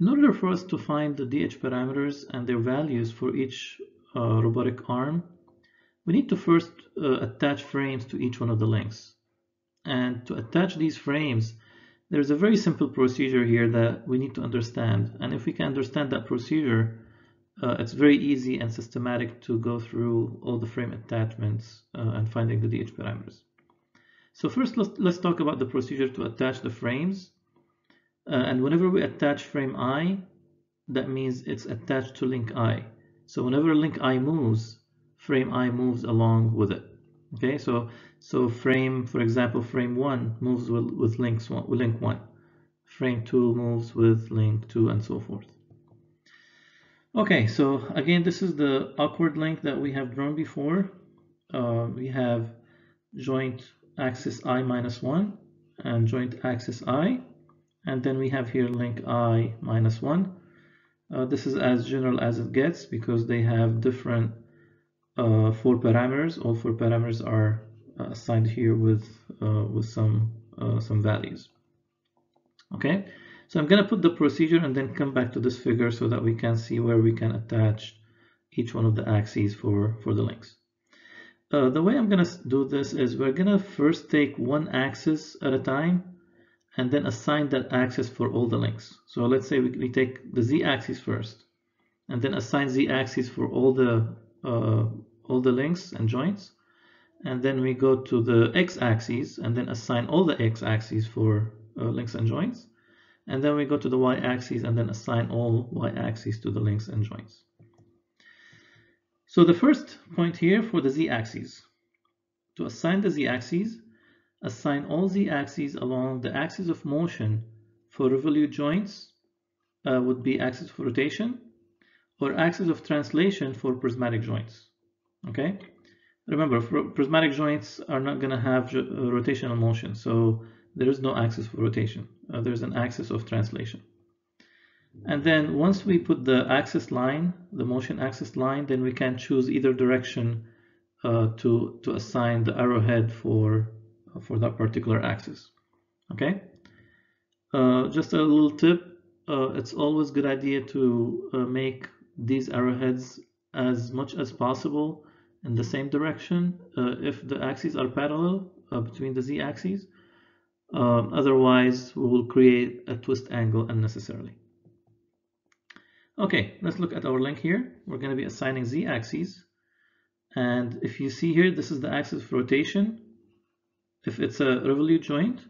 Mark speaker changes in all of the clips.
Speaker 1: In order for us to find the DH parameters and their values for each uh, robotic arm, we need to first uh, attach frames to each one of the links. And to attach these frames, there's a very simple procedure here that we need to understand. And if we can understand that procedure, uh, it's very easy and systematic to go through all the frame attachments uh, and finding the DH parameters. So first, let's, let's talk about the procedure to attach the frames. Uh, and whenever we attach frame i, that means it's attached to link i. So whenever link i moves, frame i moves along with it. Okay, so so frame, for example, frame one moves with, with links one, with link one. Frame two moves with link two, and so forth. Okay, so again, this is the awkward link that we have drawn before. Uh, we have joint axis i minus one and joint axis i, and then we have here link i minus one. Uh, this is as general as it gets because they have different uh, four parameters. All four parameters are uh, assigned here with uh, with some uh, some values. Okay, so I'm to put the procedure and then come back to this figure so that we can see where we can attach each one of the axes for for the links. Uh, the way I'm to do this is we're to first take one axis at a time and then assign that axis for all the links. So let's say we, we take the z-axis first and then assign z-axis for all the uh, all the links and joints and then we go to the x-axis and then assign all the x-axis for uh, links and joints and then we go to the y-axis and then assign all y-axis to the links and joints. So the first point here for the z-axis, to assign the z-axis, assign all z-axes along the axis of motion for revolute joints uh, would be axis of rotation or axis of translation for prismatic joints. Okay, remember prismatic joints are not going to have uh, rotational motion, so there is no axis for rotation. Uh, there's an axis of translation. And then once we put the axis line, the motion axis line, then we can choose either direction uh, to, to assign the arrowhead for, for that particular axis. Okay. Uh, just a little tip. Uh, it's always a good idea to uh, make these arrowheads as much as possible in the same direction uh, if the axes are parallel uh, between the z-axes. Um, otherwise, we will create a twist angle unnecessarily. Okay, let's look at our link here. We're going to be assigning z-axes. And if you see here, this is the axis of rotation. If it's a revolute joint,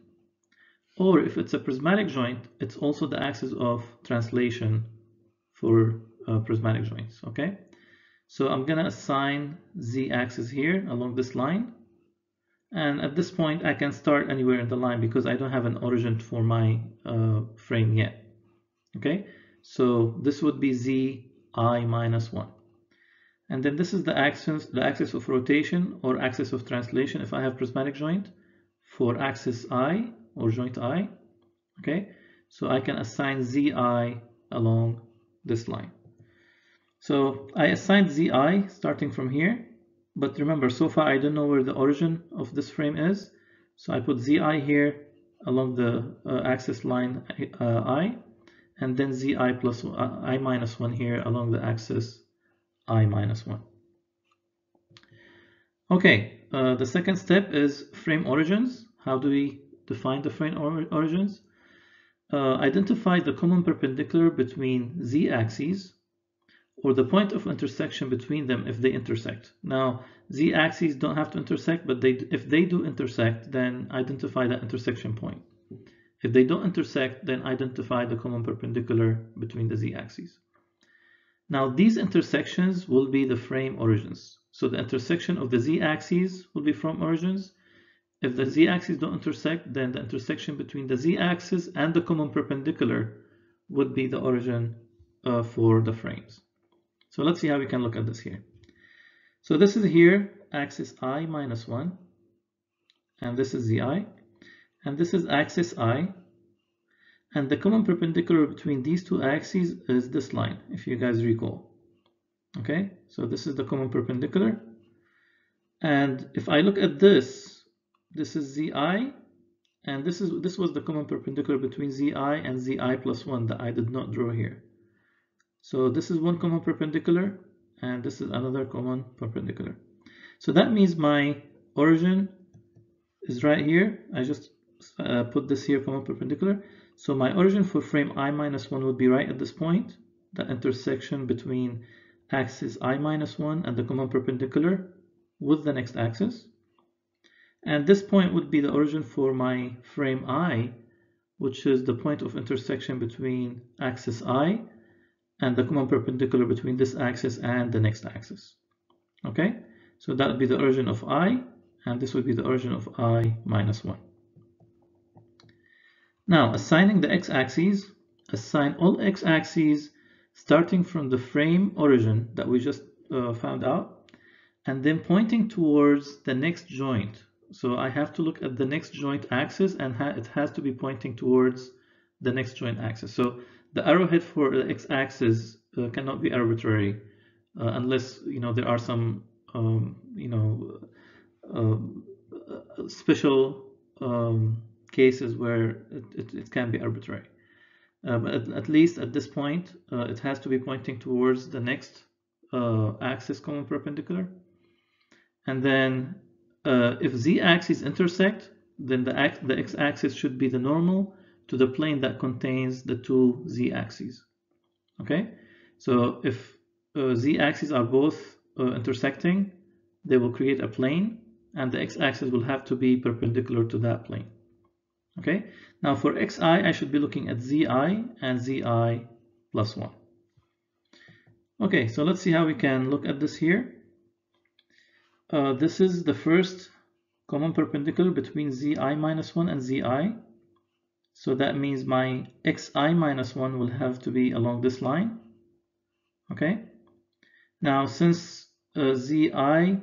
Speaker 1: or if it's a prismatic joint, it's also the axis of translation for uh, prismatic joints, okay? So I'm gonna assign z-axis here along this line. And at this point, I can start anywhere in the line because I don't have an origin for my uh, frame yet, okay? So this would be zi minus 1. And then this is the axis, the axis of rotation or axis of translation if I have prismatic joint for axis i or joint i. Okay, so I can assign zi along this line. So I assigned zi starting from here, but remember so far I don't know where the origin of this frame is. So I put zi here along the uh, axis line uh, i and then zi plus uh, i minus 1 here along the axis i minus 1. Okay, uh, the second step is frame origins. How do we define the frame or origins? Uh, identify the common perpendicular between z-axes or the point of intersection between them if they intersect. Now, z-axes don't have to intersect, but they, if they do intersect, then identify that intersection point. If they don't intersect, then identify the common perpendicular between the z-axes. Now these intersections will be the frame origins. So the intersection of the z-axes will be from origins. If the z-axes don't intersect, then the intersection between the z-axis and the common perpendicular would be the origin uh, for the frames. So let's see how we can look at this here. So this is here axis i minus 1 and this is zi and this is axis i and the common perpendicular between these two axes is this line if you guys recall okay so this is the common perpendicular and if I look at this this is zi and this is this was the common perpendicular between zi and zi plus 1 that I did not draw here. So this is one common perpendicular and this is another common perpendicular. So that means my origin is right here. I just uh, put this here common perpendicular. So my origin for frame i minus 1 would be right at this point, the intersection between axis i minus 1 and the common perpendicular with the next axis. And this point would be the origin for my frame i, which is the point of intersection between axis i and the common perpendicular between this axis and the next axis. Okay, so that would be the origin of i, and this would be the origin of i minus 1. Now, assigning the x-axes, assign all x-axes starting from the frame origin that we just uh, found out, and then pointing towards the next joint. So I have to look at the next joint axis and ha it has to be pointing towards the next joint axis. So the arrowhead for the x-axis uh, cannot be arbitrary uh, unless you know there are some um, you know uh, special um, cases where it, it, it, can be arbitrary. Uh, but at, at, least at this point, uh, it has to be pointing towards the next uh, axis common perpendicular. And then if z-axes intersect, then the, the x-axis should be the normal to the plane that contains the two z-axes. Okay, so if uh, z-axes are both uh, intersecting, they will create a plane and the x-axis will have to be perpendicular to that plane. Okay, now for xi, I should be looking at zi and zi plus 1. Okay, so let's see how we can look at this here. Uh, this is the first common perpendicular between zi minus 1 and zi. So that means my xi minus 1 will have to be along this line. Okay. Now since uh, zi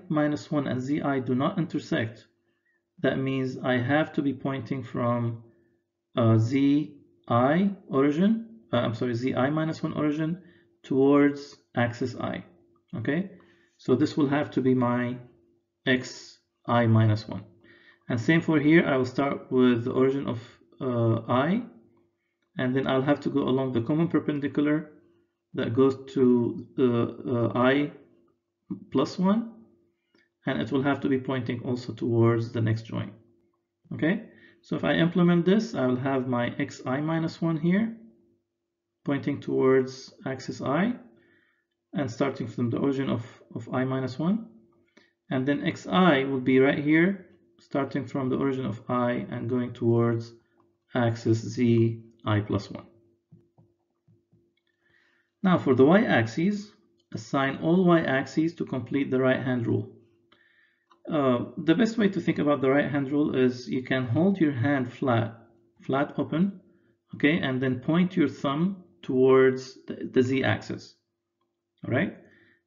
Speaker 1: minus 1 and zi do not intersect, that means I have to be pointing from uh, zi origin, uh, I'm sorry, zi minus 1 origin towards axis i. Okay, so this will have to be my xi minus 1. And same for here, I will start with the origin of uh, i, and then I'll have to go along the common perpendicular that goes to uh, i plus 1 and it will have to be pointing also towards the next joint. Okay, so if I implement this, I will have my xi minus 1 here, pointing towards axis i, and starting from the origin of, of i minus 1. And then xi will be right here, starting from the origin of i and going towards axis z i plus 1. Now for the y-axis, assign all y-axes to complete the right-hand rule. Uh, the best way to think about the right hand rule is you can hold your hand flat, flat open, okay, and then point your thumb towards the, the z-axis, all right?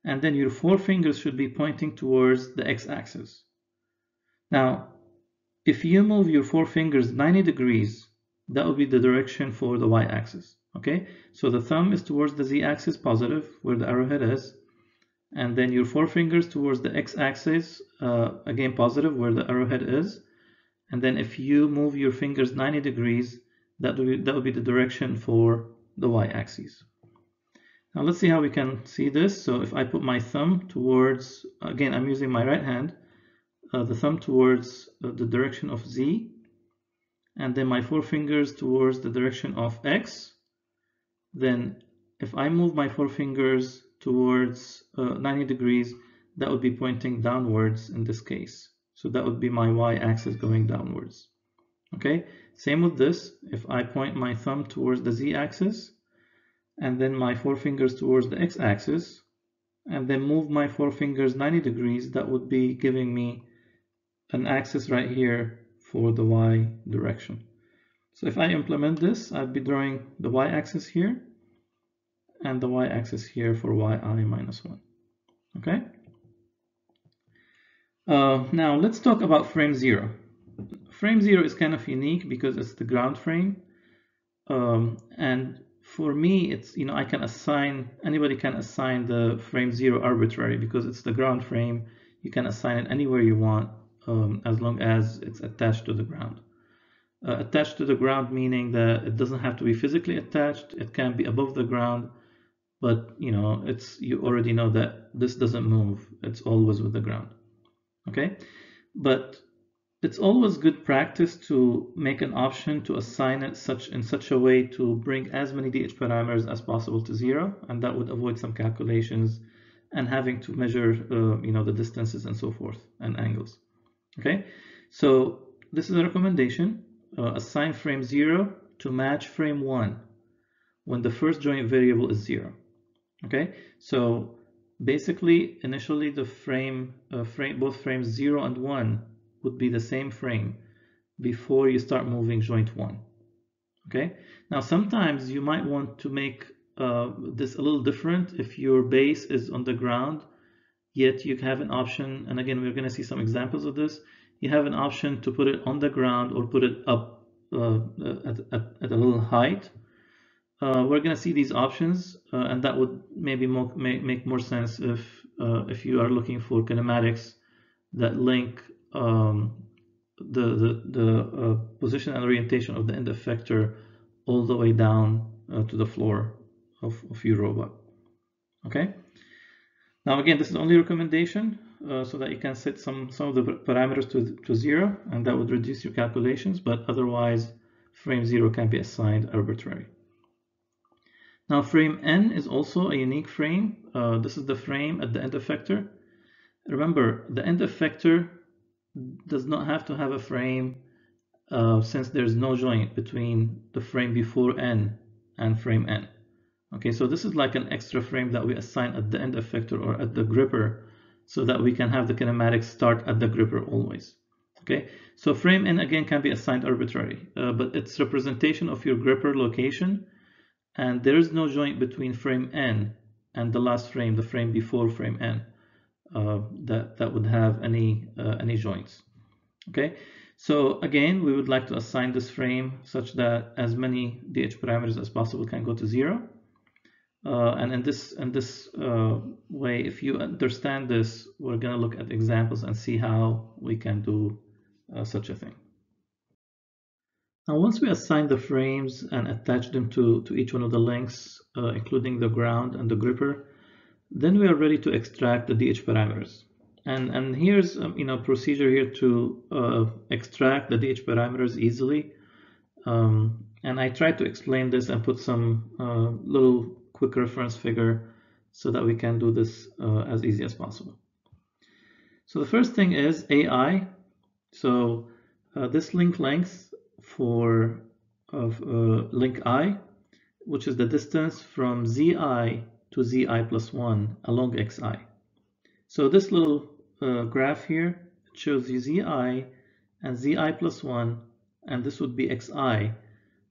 Speaker 1: And then your four fingers should be pointing towards the x-axis. Now, if you move your four fingers 90 degrees, that would be the direction for the y-axis, okay? So the thumb is towards the z-axis positive, where the arrowhead is, and then your four fingers towards the x-axis uh, again positive where the arrowhead is. And then if you move your fingers 90 degrees that will be, that will be the direction for the y-axis. Now let's see how we can see this. So if I put my thumb towards again I'm using my right hand uh, the thumb towards uh, the direction of z and then my four fingers towards the direction of x then if I move my four fingers towards uh, 90 degrees, that would be pointing downwards in this case. So that would be my y-axis going downwards. Okay, same with this. If I point my thumb towards the z-axis and then my four fingers towards the x-axis and then move my four fingers 90 degrees, that would be giving me an axis right here for the y direction. So if I implement this, I'd be drawing the y-axis here and the y-axis here for yi minus 1. Okay. Uh, now let's talk about frame 0. Frame 0 is kind of unique because it's the ground frame. Um, and for me, it's, you know, I can assign, anybody can assign the frame 0 arbitrary because it's the ground frame. You can assign it anywhere you want um, as long as it's attached to the ground. Uh, attached to the ground meaning that it doesn't have to be physically attached. It can be above the ground, but you know, it's you already know that this doesn't move. It's always with the ground. Okay, but it's always good practice to make an option to assign it such in such a way to bring as many DH parameters as possible to zero, and that would avoid some calculations and having to measure, uh, you know, the distances and so forth and angles. Okay, so this is a recommendation uh, assign frame 0 to match frame 1 when the first joint variable is 0. Okay, so basically initially the frame, uh, frame both frames 0 and 1 would be the same frame before you start moving joint 1. Okay, now sometimes you might want to make uh, this a little different if your base is on the ground yet you have an option and again we're going to see some examples of this you have an option to put it on the ground or put it up uh, at, at, at, a little height. Uh, we're going to see these options uh, and that would maybe more, make, make more sense if, uh, if you are looking for kinematics that link um, the, the, the uh, position and orientation of the end effector all the way down uh, to the floor of, of your robot. Okay. Now again, this is only recommendation uh, so that you can set some, some of the parameters to, to zero and that would reduce your calculations, but otherwise frame zero can be assigned arbitrary. Now frame n is also a unique frame. Uh, this is the frame at the end effector. Remember, the end effector does not have to have a frame uh, since there's no joint between the frame before n and frame n. Okay, so this is like an extra frame that we assign at the end effector or at the gripper so that we can have the kinematics start at the gripper always. Okay, so frame n again can be assigned arbitrary, uh, but it's representation of your gripper location and there is no joint between frame n and the last frame, the frame before frame n, uh, that, that would have any, uh, any joints. Okay, so again, we would like to assign this frame such that as many DH parameters as possible can go to zero. Uh, and in this in this uh, way, if you understand this, we're going to look at examples and see how we can do uh, such a thing. Now, once we assign the frames and attach them to, to each one of the links, uh, including the ground and the gripper, then we are ready to extract the DH parameters. And, and here's um, you know procedure here to uh, extract the DH parameters easily. Um, and I tried to explain this and put some uh, little quick reference figure so that we can do this uh, as easy as possible. So the first thing is AI. So uh, this link length for of uh, link i, which is the distance from zi to zi plus 1 along xi. So this little uh, graph here shows you zi and zi plus 1, and this would be xi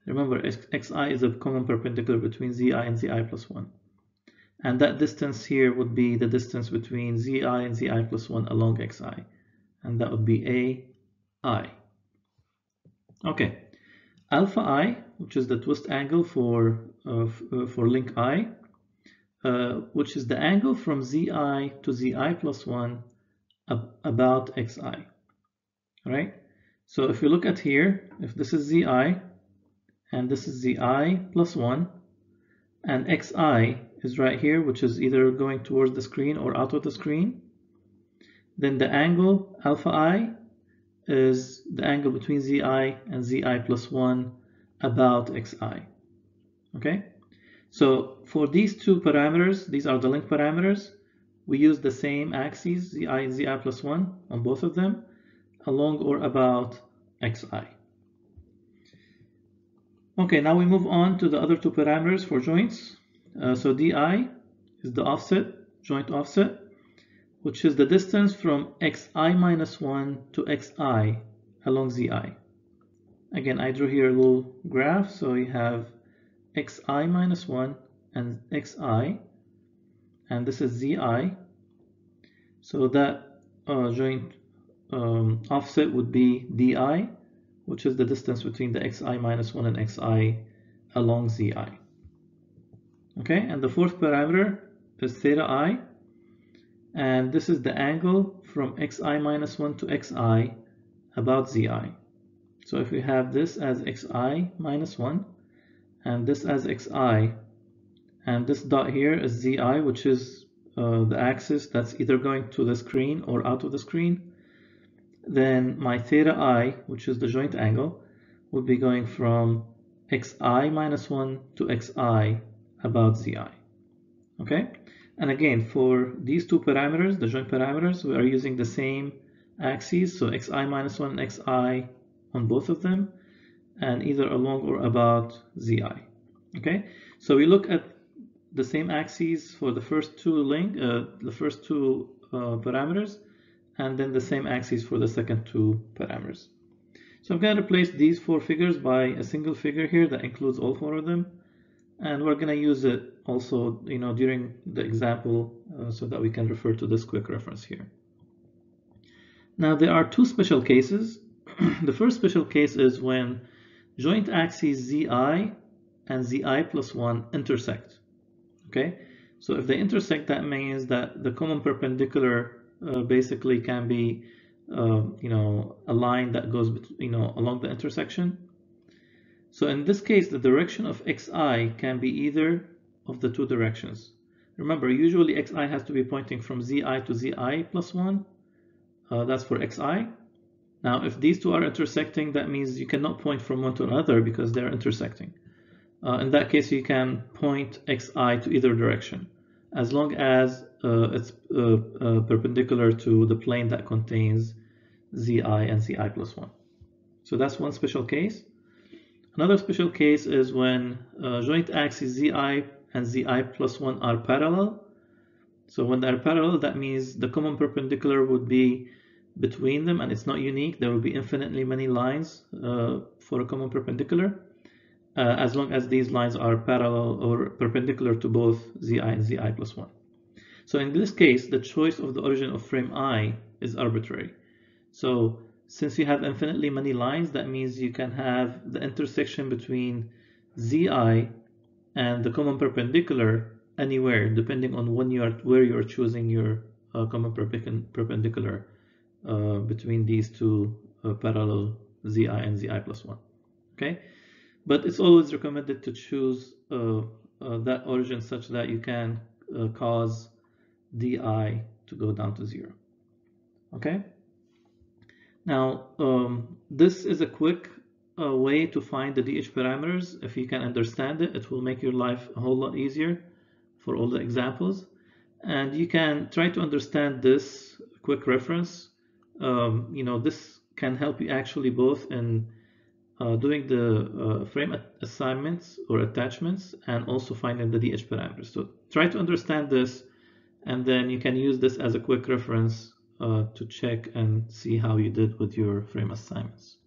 Speaker 1: Remember, xi is a common perpendicular between zi and zi plus 1. And that distance here would be the distance between zi and zi plus 1 along xi. And that would be ai. Okay, alpha i, which is the twist angle for, uh, for link i, uh, which is the angle from zi to zi plus 1 ab about xi. Right? So if we look at here, if this is zi, and this is the i plus 1 and xi is right here which is either going towards the screen or out of the screen then the angle alpha i is the angle between zi and zi plus 1 about xi okay? So for these two parameters these are the link parameters we use the same axes zi and zi plus 1 on both of them along or about xi Okay, now we move on to the other two parameters for joints. Uh, so di is the offset, joint offset, which is the distance from xi minus 1 to xi along zi. Again, I drew here a little graph, so you have xi minus 1 and xi, and this is zi. So that uh, joint um, offset would be di, which is the distance between the xi minus 1 and xi along zi. Okay, and the fourth parameter is theta i, and this is the angle from xi minus 1 to xi about zi. So if we have this as xi minus 1 and this as xi and this dot here is zi which is uh, the axis that's either going to the screen or out of the screen then my theta i which is the joint angle would be going from xi minus 1 to xi about zi okay and again for these two parameters the joint parameters we are using the same axes so xi minus 1 and xi on both of them and either along or about zi okay? So we look at the same axes for the first two link uh, the first two uh, parameters and then the same axes for the second two parameters. So I'm going to replace these four figures by a single figure here that includes all four of them and we're going to use it also you know during the example uh, so that we can refer to this quick reference here. Now there are two special cases. The first special case is when joint axes zi and zi plus 1 intersect okay? So if they intersect that means that the common perpendicular uh, basically can be uh, you know a line that goes you know along the intersection. So in this case the direction of xi can be either of the two directions remember usually xi has to be pointing from zi to zi plus 1 uh, that's for xi now if these two are intersecting that means you cannot point from one to another because they're intersecting uh, in that case you can point xi to either direction as long as uh, it's uh, uh, perpendicular to the plane that contains zi and zi plus 1. So that's one special case. Another special case is when uh, joint axes zi and zi plus 1 are parallel. So when they're parallel, that means the common perpendicular would be between them and it's not unique. There will be infinitely many lines uh, for a common perpendicular uh, as long as these lines are parallel or perpendicular to both zi and zi plus 1. So in this case, the choice of the origin of frame i is arbitrary. So since you have infinitely many lines, that means you can have the intersection between zi and the common perpendicular anywhere, depending on when you are where you are choosing your uh, common perpendicular uh, between these two uh, parallel zi and zi plus 1. Okay but it's always recommended to choose uh, uh, that origin such that you can uh, cause di to go down to zero okay now um, this is a quick uh, way to find the dh parameters if you can understand it it will make your life a whole lot easier for all the examples and you can try to understand this quick reference um, you know this can help you actually both in uh, doing the uh, frame assignments or attachments and also finding the DH parameters. So try to understand this and then you can use this as a quick reference uh, to check and see how you did with your frame assignments.